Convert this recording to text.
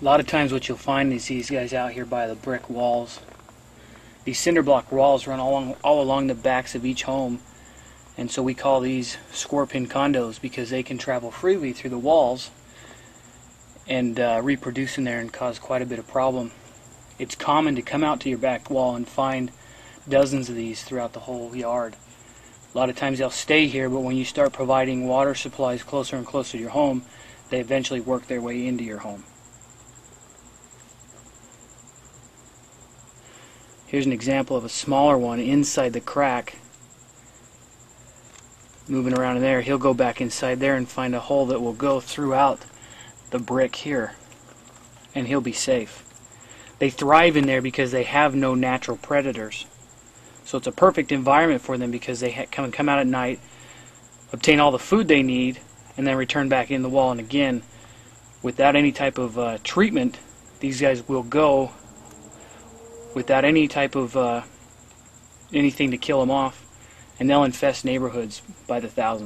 A lot of times what you'll find is these guys out here by the brick walls. These cinder block walls run all along, all along the backs of each home. And so we call these scorpion condos because they can travel freely through the walls and uh, reproduce in there and cause quite a bit of problem. It's common to come out to your back wall and find dozens of these throughout the whole yard. A lot of times they'll stay here, but when you start providing water supplies closer and closer to your home, they eventually work their way into your home. Here's an example of a smaller one inside the crack. Moving around in there, he'll go back inside there and find a hole that will go throughout the brick here. And he'll be safe. They thrive in there because they have no natural predators. So it's a perfect environment for them because they come come out at night, obtain all the food they need, and then return back in the wall. And again, without any type of uh, treatment, these guys will go without any type of uh, anything to kill them off, and they'll infest neighborhoods by the thousands.